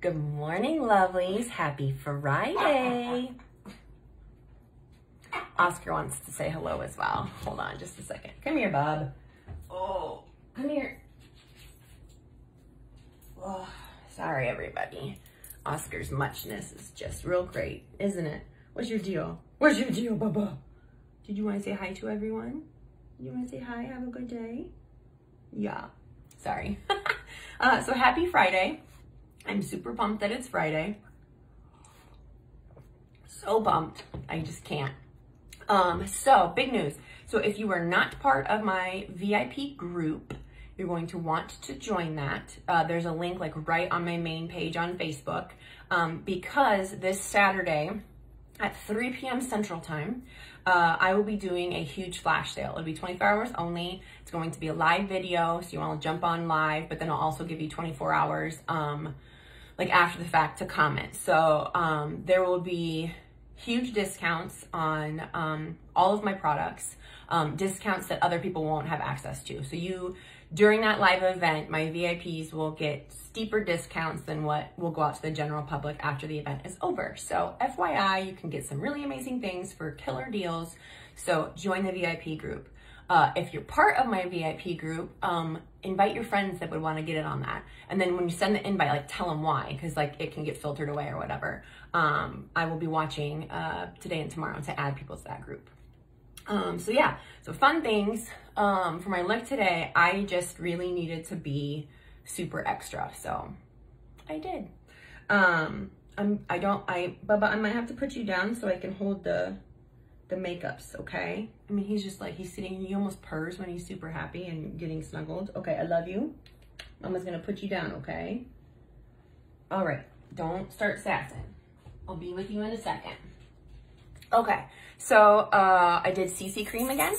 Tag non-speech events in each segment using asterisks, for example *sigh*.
Good morning, lovelies. Happy Friday. Oscar wants to say hello as well. Hold on just a second. Come here, Bob. Oh, come here. Oh, sorry, everybody. Oscar's muchness is just real great, isn't it? What's your deal? What's your deal, Bubba? Did you want to say hi to everyone? You want to say hi? Have a good day? Yeah. Sorry. *laughs* uh, so happy Friday. I'm super pumped that it's Friday. So pumped. I just can't. Um, so big news. So if you are not part of my VIP group, you're going to want to join that. Uh, there's a link like right on my main page on Facebook um, because this Saturday at 3 p.m. Central Time, uh, I will be doing a huge flash sale. It'll be 24 hours only. It's going to be a live video, so you want to jump on live, but then I'll also give you 24 hours, um, like after the fact, to comment. So um, there will be huge discounts on um, all of my products, um, discounts that other people won't have access to. So you, during that live event, my VIPs will get steeper discounts than what will go out to the general public after the event is over. So FYI, you can get some really amazing things for killer deals. So join the VIP group. Uh, if you're part of my VIP group, um, invite your friends that would want to get in on that. And then when you send the invite, like tell them why, because like it can get filtered away or whatever. Um, I will be watching uh, today and tomorrow to add people to that group. Um, so yeah, so fun things. Um, for my look today, I just really needed to be super extra. So I did. Um, I'm, I don't, I, Bubba, I might have to put you down so I can hold the, the makeups, okay? I mean, he's just like, he's sitting, he almost purrs when he's super happy and getting snuggled. Okay, I love you. Mama's gonna put you down, okay? All right, don't start sassing. I'll be with you in a second. Okay, so uh, I did CC cream again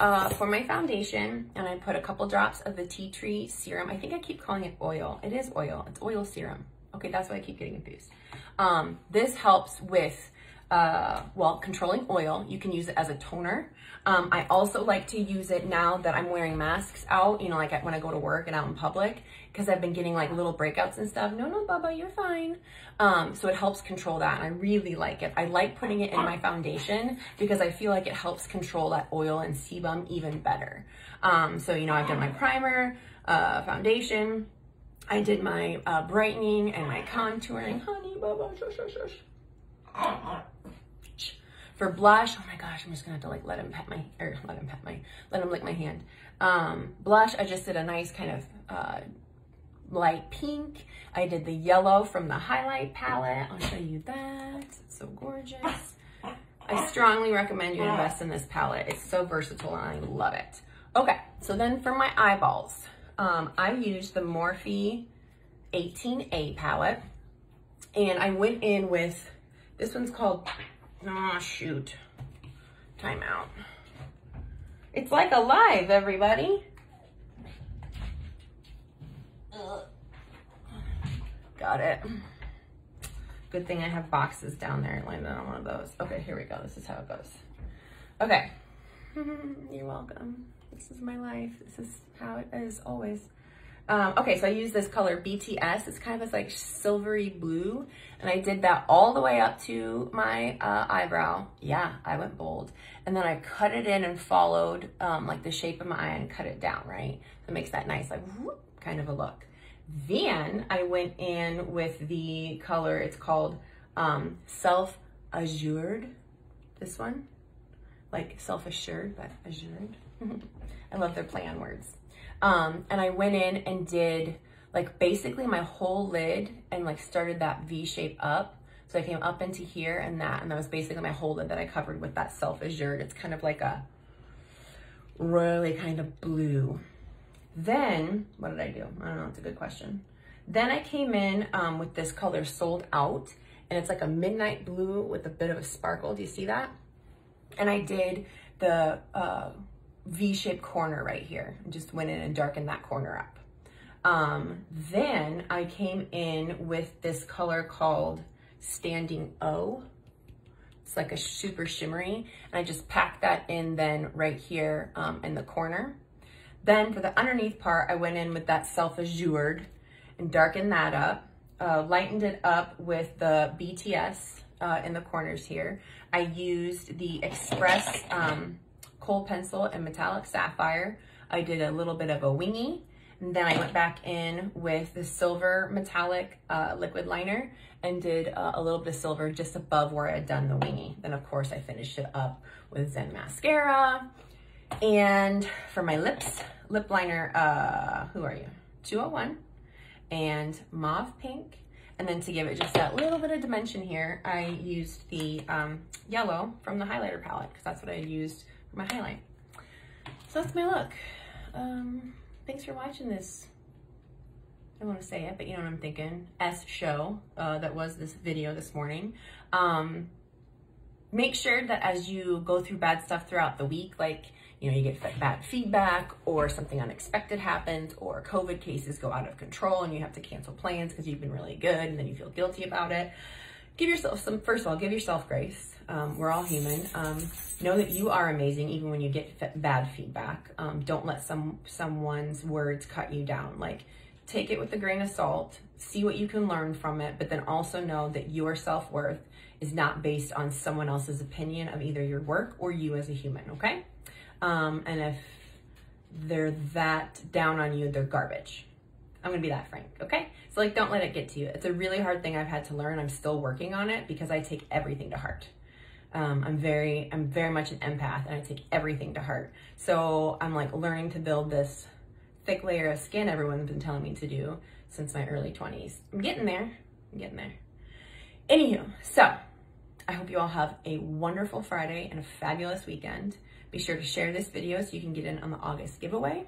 uh, for my foundation, and I put a couple drops of the tea tree serum. I think I keep calling it oil. It is oil. It's oil serum. Okay, that's why I keep getting confused. Um, this helps with, uh, well, controlling oil. You can use it as a toner. Um, I also like to use it now that I'm wearing masks out, you know, like when I go to work and out in public, because I've been getting like little breakouts and stuff. No, no, Bubba, you're fine. Um, so it helps control that. And I really like it. I like putting it in my foundation because I feel like it helps control that oil and sebum even better. Um, so, you know, I've done my primer, uh, foundation. I did my uh, brightening and my contouring. Honey, Bubba, shush, shush, shush. For blush, oh my gosh, I'm just gonna have to like let him pet my, or let him pet my, let him lick my hand. Um, blush, I just did a nice kind of uh, light pink. I did the yellow from the highlight palette. I'll show you that. It's so gorgeous. I strongly recommend you invest in this palette. It's so versatile and I love it. Okay, so then for my eyeballs, um, I used the Morphe 18A palette and I went in with, this one's called Oh, shoot. Time out. It's like alive, everybody. Got it. Good thing I have boxes down there I landed on one of those. Okay, here we go. This is how it goes. Okay. *laughs* You're welcome. This is my life. This is how it is always. Um, okay, so I use this color BTS. It's kind of this like silvery blue. And I did that all the way up to my uh, eyebrow. Yeah, I went bold. And then I cut it in and followed um, like the shape of my eye and cut it down, right? It makes that nice like whoop, kind of a look. Then I went in with the color, it's called um, Self Azured. This one, like self-assured, but azured. I love their play on words. Um, and I went in and did like basically my whole lid and like started that V shape up. So I came up into here and that, and that was basically my whole lid that I covered with that self-azured. It's kind of like a royally kind of blue. Then, what did I do? I don't know, it's a good question. Then I came in um, with this color Sold Out, and it's like a midnight blue with a bit of a sparkle. Do you see that? And I did the uh, V-shaped corner right here. Just went in and darkened that corner up. Um, then I came in with this color called Standing O. It's like a super shimmery. And I just packed that in then right here um, in the corner. Then for the underneath part, I went in with that Self Azured and darkened that up. uh, lightened it up with the BTS uh, in the corners here. I used the Express um, Kohl Pencil and Metallic Sapphire. I did a little bit of a wingy. And then I went back in with the silver metallic uh, liquid liner and did uh, a little bit of silver just above where I had done the wingy. Then of course I finished it up with Zen Mascara. And for my lips, lip liner, uh, who are you? 201 and mauve pink. And then to give it just that little bit of dimension here, I used the um, yellow from the highlighter palette because that's what I used for my highlight. So that's my look. Um, thanks for watching this. I don't want to say it, but you know what I'm thinking. S show uh, that was this video this morning. Um, make sure that as you go through bad stuff throughout the week, like you know, you get bad feedback or something unexpected happens or COVID cases go out of control and you have to cancel plans because you've been really good and then you feel guilty about it. Give yourself some, first of all, give yourself grace. Um, we're all human. Um, know that you are amazing even when you get bad feedback. Um, don't let some someone's words cut you down. Like, take it with a grain of salt, see what you can learn from it, but then also know that your self-worth is not based on someone else's opinion of either your work or you as a human, okay? Um, and if they're that down on you, they're garbage. I'm gonna be that frank, okay? So like, don't let it get to you. It's a really hard thing I've had to learn. I'm still working on it because I take everything to heart. Um, I'm very, I'm very much an empath and I take everything to heart. So I'm like learning to build this thick layer of skin everyone's been telling me to do since my early 20s. I'm getting there, I'm getting there. Anywho, so I hope you all have a wonderful Friday and a fabulous weekend. Be sure to share this video so you can get in on the August giveaway.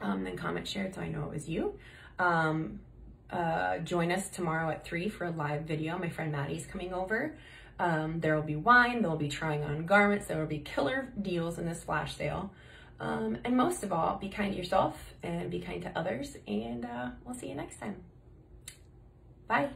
Um, then comment, share so I know it was you. Um, uh, join us tomorrow at 3 for a live video. My friend Maddie's coming over. Um, there will be wine, there will be trying on garments, there will be killer deals in this flash sale. Um, and most of all, be kind to yourself and be kind to others. And uh, we'll see you next time. Bye.